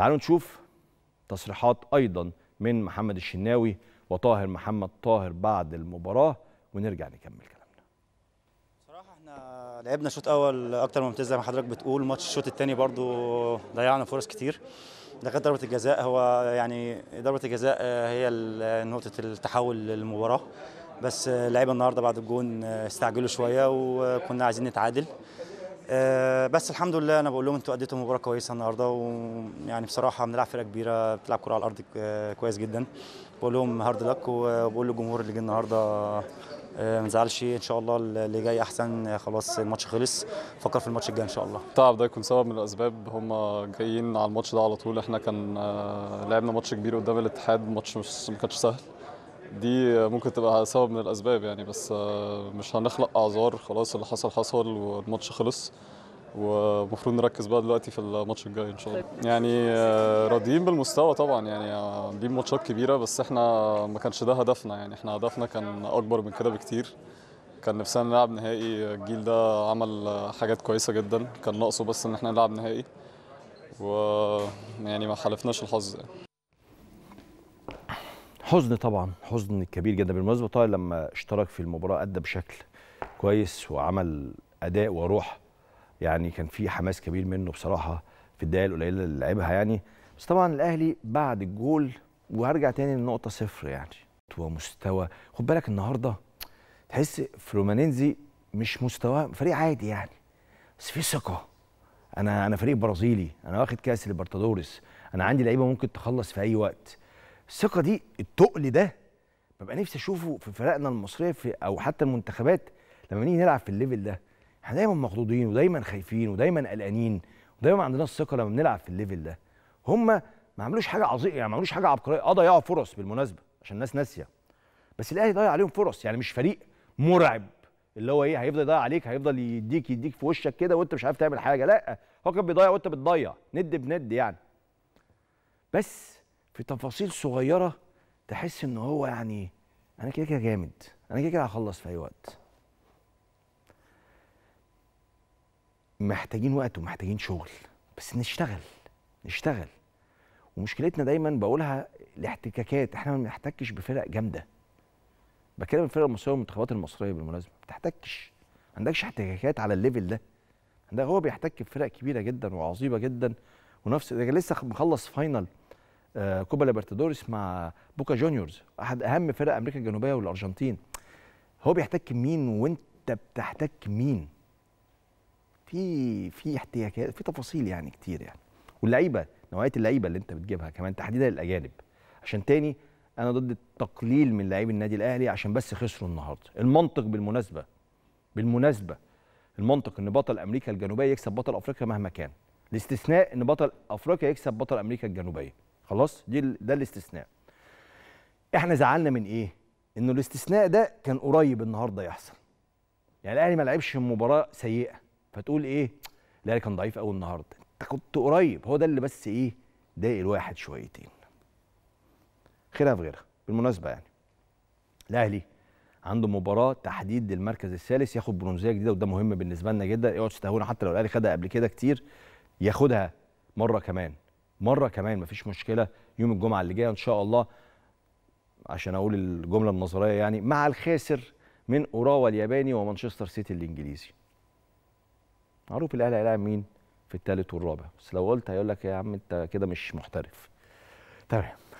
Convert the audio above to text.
تعالوا نشوف تصريحات أيضا من محمد الشناوي وطاهر محمد طاهر بعد المباراة ونرجع نكمل كلامنا. صراحة إحنا لعبنا شوط أول أكتر ممتاز زي ما حضرتك بتقول ماتش الشوط الثاني برضو ضيعنا فرص كتير. ده كانت ضربة الجزاء هو يعني ضربة الجزاء آه، هي نقطة التحول للمباراة. بس آه، اللعيبة النهارده بعد الجون آه، استعجلوا شوية وكنا عايزين نتعادل. آه، بس الحمد لله أنا بقول لهم أنتوا أديتوا مباراة كويسة النهارده ويعني بصراحة بنلعب فرقة كبيرة بتلعب كرة على الأرض آه، كويس جدا. بقول لهم hard luck وبقول للجمهور اللي جه النهارده آه، ما نزعلش إن شاء الله اللي جاي أحسن آه، خلاص الماتش خلص. فكر في الماتش الجاي إن شاء الله. التعب ده يكون سبب من الأسباب. هم جايين على الماتش ده على طول. إحنا كان آه، لعبنا ماتش كبير قدام الاتحاد ماتش ما كانش سهل. دي ممكن تبقى سبب من الأسباب يعني بس آه، مش هنخلق أعذار خلاص اللي حصل حصل والماتش خلص ومفروض نركز بقى دلوقتي في الماتش الجاي إن شاء الله. يعني آه، راضيين بالمستوى طبعا يعني آه، دي ماتشات كبيرة بس إحنا ما كانش ده هدفنا يعني. إحنا هدفنا كان أكبر من كده بكتير. كان نفسنا نلعب نهائي الجيل ده عمل حاجات كويسة جدا. كان ناقصه بس إن إحنا نلعب نهائي. ويعني ما حالفناش الحظ يعني. حزن طبعا حزن كبير جدا. بالمناسبة طاهر لما اشترك في المباراة أدى بشكل كويس وعمل أداء وروح يعني كان في حماس كبير منه بصراحة في الدقائق القليلة اللي لعبها يعني. بس طبعا الأهلي بعد الجول وهرجع تاني لنقطة صفر يعني. ومستوى خد بالك النهارده تحس فلومانينزي مش مستواه فريق عادي يعني. بس في ثقة. أنا أنا فريق برازيلي. أنا واخد كأس ليبرتادوريس. أنا عندي لعيبة ممكن تخلص في أي وقت. الثقة دي التقل ده ببقى نفسي أشوفه في فرقنا المصرية في أو حتى المنتخبات لما نيجي نلعب في ال level ده. إحنا دايما مخضوضين ودايما خايفين ودايما قلقانين ودايما ما عندناش ثقه لما بنلعب في ال level ده. هم ما عملوش حاجة عظيمه يعني ما عملوش حاجة عبقرية. آه ضيعوا فرص بالمناسبة عشان الناس ناسية. بس الأهلي ضيع عليهم فرص يعني مش فريق مرعب اللي هو إيه هيفضل يضيع عليك هيفضل يديك يديك في وشك كده وأنت مش عارف تعمل حاجة. لأ هو كان بيضيع وأنت بتضيع. ند بند يعني. بس في تفاصيل صغيرة تحس إن هو يعني أنا كده كده جامد. أنا كده كده هخلص في أي وقت. محتاجين وقت ومحتاجين شغل. بس نشتغل نشتغل. ومشكلتنا دايما بقولها الاحتكاكات. إحنا ما بنحتكش بفرق جامدة. بتكلم الفرق المصريه والمنتخبات المصرية بالمناسبة. ما بتحتكش. ما عندكش احتكاكات على الليفل ده. عندك هو بيحتك بفرق كبيرة جدا وعظيمة جدا. ونفس ده لسه مخلص final. كوبا ليبرتادوريس مع بوكا جونيورز أحد أهم فرق أمريكا الجنوبية والأرجنتين. هو بيحتك مين وأنت بتحتك مين؟ في في احتياجات في تفاصيل يعني كتير يعني. واللعيبة نوعية اللعيبة اللي أنت بتجيبها كمان تحديدا للاجانب عشان تاني أنا ضد التقليل من لاعبي النادي الأهلي عشان بس خسروا النهارده. المنطق بالمناسبة بالمناسبة المنطق إن بطل أمريكا الجنوبية يكسب بطل أفريقيا مهما كان. الاستثناء إن بطل أفريقيا يكسب بطل أمريكا الجنوبية. خلاص؟ دي ده الاستثناء. إحنا زعلنا من إيه؟ إنه الاستثناء ده كان قريب النهارده يحصل. يعني الأهلي ما لعبش مباراة سيئة فتقول إيه؟ الأهلي كان ضعيف قوي النهارده. أنت كنت قريب هو ده اللي بس إيه؟ ضايق الواحد شويتين. خيرها في غيرها بالمناسبة يعني. الأهلي عنده مباراة تحديد للمركز الثالث ياخد برونزية جديدة وده مهم بالنسبة لنا جدا. اوعوا تستهونوا حتى لو الأهلي خدها قبل كده كتير ياخدها مرة كمان. مرة كمان مفيش مشكلة. يوم الجمعة اللي جاية إن شاء الله عشان أقول الجملة النظرية يعني مع الخاسر من أوراوا الياباني ومانشستر سيتي الإنجليزي. معروف الأهلي هيلاعب مين في الثالث والرابع؟ بس لو قلت هيقول لك يا عم أنت كده مش محترف. تمام.